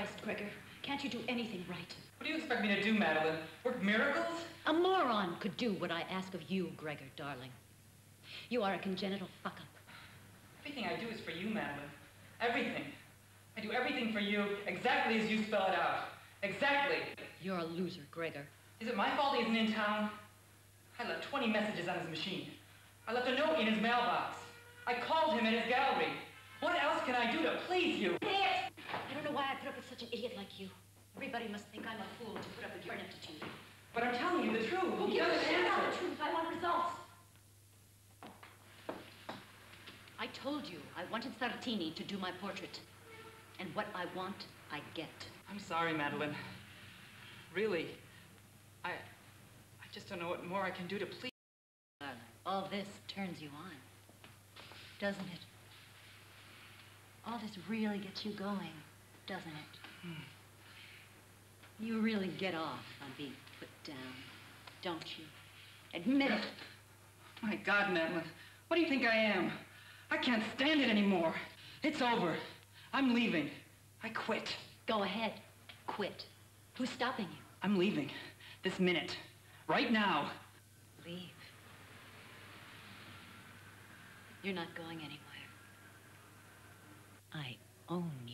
Christ, Gregor. Can't you do anything right? What do you expect me to do, Madeline? Work miracles? A moron could do what I ask of you, Gregor, darling. You are a congenital fuck-up. Everything I do is for you, Madeline. Everything. I do everything for you exactly as you spell it out. Exactly. You're a loser, Gregor. Is it my fault he isn't in town? I left 20 messages on his machine. I left a note in his mailbox. I called him in his gallery. What else can I do to please you? Idiot! I don't know why I put up with such an idiot like you. Everybody must think I'm a fool to put up with your ineptitude. But I'm telling you the truth. Who gives a shit about the truth? I want results. I told you I wanted Sartini to do my portrait. And what I want, I get. I'm sorry, Madeline. Really, I, I just don't know what more I can do to please. All this turns you on, doesn't it? All this really gets you going, doesn't it? You really get off on being put down, don't you? Admit it. My God, Madeline, what do you think I am? I can't stand it anymore. It's over. I'm leaving. I quit. Go ahead. Quit. Who's stopping you? I'm leaving. This minute. Right now. Leave. You're not going anywhere. I own you.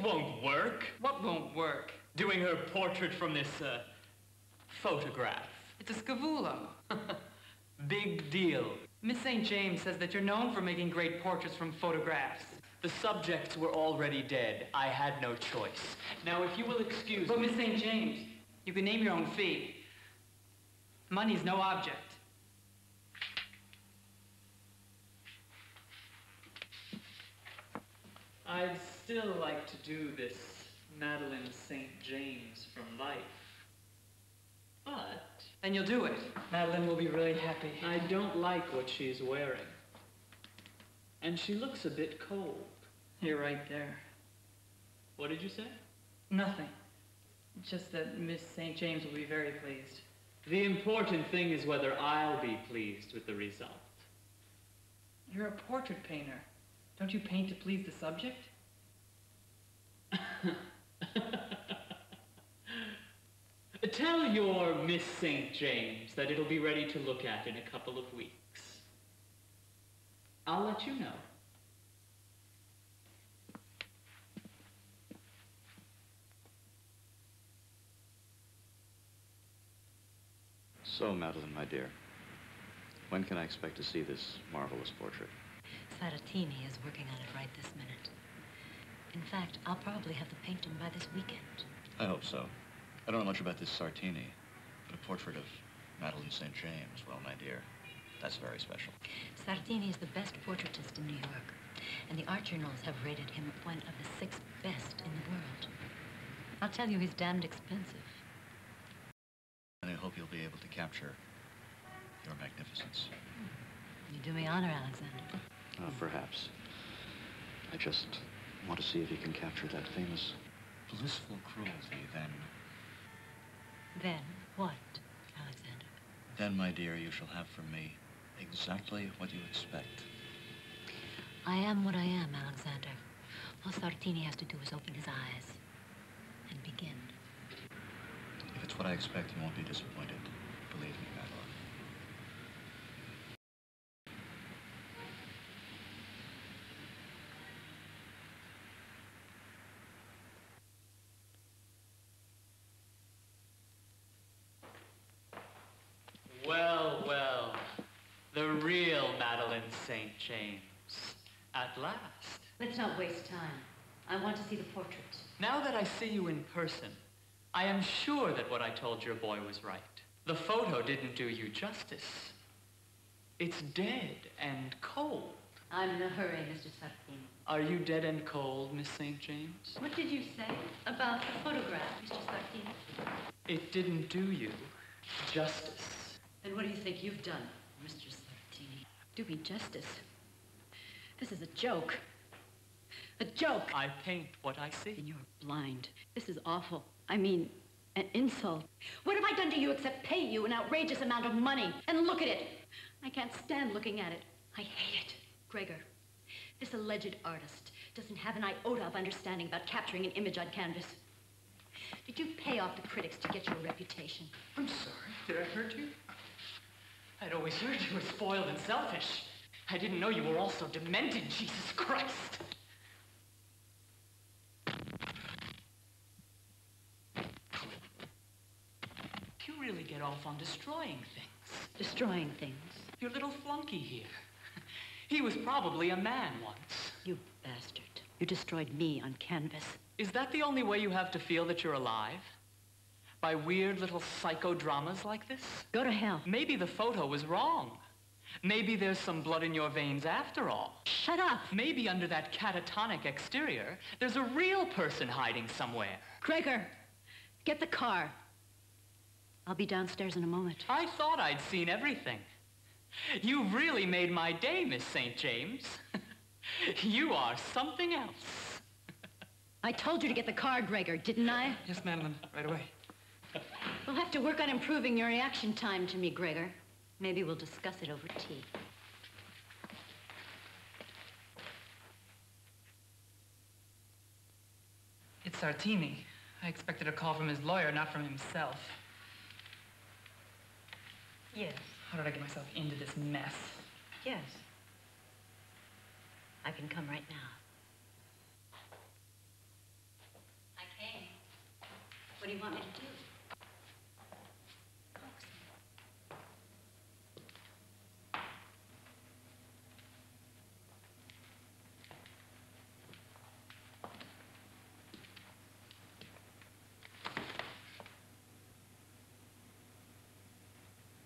It won't work. What won't work? Doing her portrait from this, uh, photograph. It's a Scavullo. Big deal. Miss St. James says that you're known for making great portraits from photographs. The subjects were already dead. I had no choice. Now, if you will excuse But me... Miss St. James, you can name your own fee. Money's no object. I'd still like to do this Madeline St. James from life. But And you'll do it. Madeline will be really happy. I don't like what she's wearing. And she looks a bit cold. You're right there. What did you say? Nothing. Just that Miss St. James will be very pleased. The important thing is whether I'll be pleased with the result. You're a portrait painter. Don't you paint to please the subject? Tell your Miss St. James that it'll be ready to look at in a couple of weeks. I'll let you know. So, Madeline, my dear, when can I expect to see this marvelous portrait? Sartini is working on it right this minute. In fact, I'll probably have the painting by this weekend. I hope so. I don't know much about this Sartini, but a portrait of Madeline St. James, well, my dear, that's very special. Sartini is the best portraitist in New York, and the art journals have rated him one of the six best in the world. I'll tell you, he's damned expensive. And I hope you'll be able to capture your magnificence. You do me honor, Alexander. Uh, perhaps. I just want to see if you can capture that famous blissful cruelty. Then, Then what, Alexander? then, my dear, you shall have from me exactly what you expect. I am what I am, Alexander. All Sartini has to do is open his eyes and begin. If it's what I expect, you won't be disappointed. Believe me, Madeline. Well, well, the real Madeline St. James. At last. Let's not waste time. I want to see the portrait. Now that I see you in person, I am sure that what I told your boy was right. The photo didn't do you justice. It's dead and cold. I'm in a hurry, Mr. Sartini. Are you dead and cold, Miss St. James? What did you say about the photograph, Mr. Sartini? It didn't do you justice. Then what do you think you've done, Mr. Do me justice. This is a joke. A joke. I paint what I see. And you're blind. This is awful. I mean, An insult. What have I done to you except pay you an outrageous amount of money? And look at it. I can't stand looking at it. I hate it. Gregor, this alleged artist doesn't have an iota of understanding about capturing an image on canvas. Did you pay off the critics to get your reputation? I'm sorry. Did I hurt you? I'd always heard you were spoiled and selfish. I didn't know you were also demented, Jesus Christ. You really get off on destroying things. Destroying things. Your little flunky here. He was probably a man once. You bastard. You destroyed me on canvas. Is that the only way you have to feel that you're alive? By weird little psychodramas like this? Go to hell. Maybe the photo was wrong. Maybe there's some blood in your veins after all. Shut up. Maybe under that catatonic exterior, there's a real person hiding somewhere. Gregor, get the car. I'll be downstairs in a moment. I thought I'd seen everything. You've really made my day, Miss St. James. you are something else. I told you to get the car, Gregor, didn't I? Yes, Madeline, right away. We'll have to work on improving your reaction time to me, Gregor. Maybe we'll discuss it over tea. It's Sartini. I expected a call from his lawyer, not from himself. Yes, How did I get myself into this mess? yes. I can come right now. I came. What do you want me to do?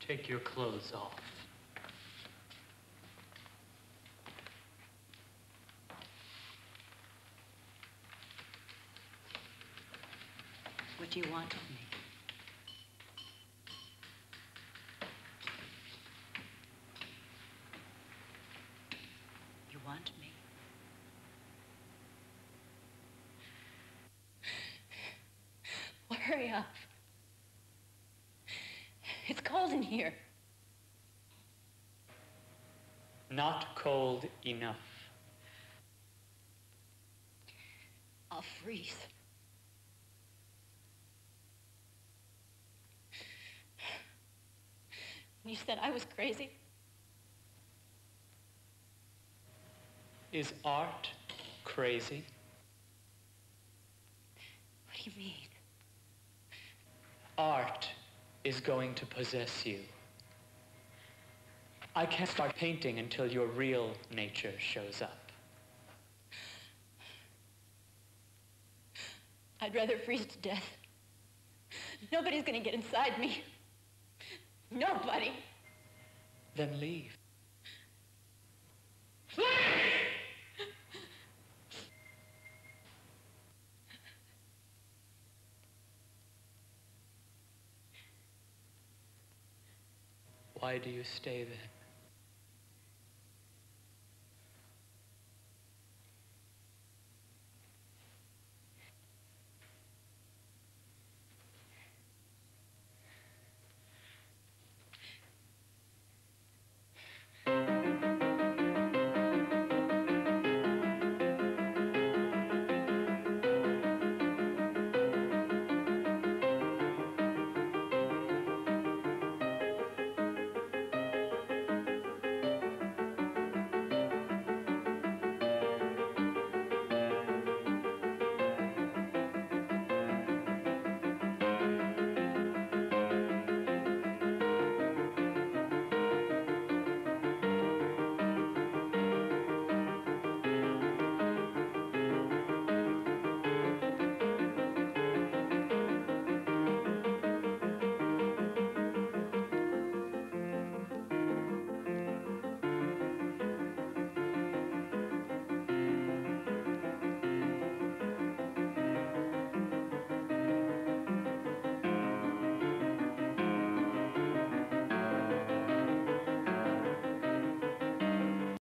Take your clothes off. What do you want of me? You want me? Well, hurry up. It's cold in here. Not cold enough. I'll freeze. You said I was crazy. Is art crazy? What do you mean? Art is going to possess you. I can't start painting until your real nature shows up. I'd rather freeze to death. Nobody's gonna get inside me. Nobody. Then leave. Why do you stay then?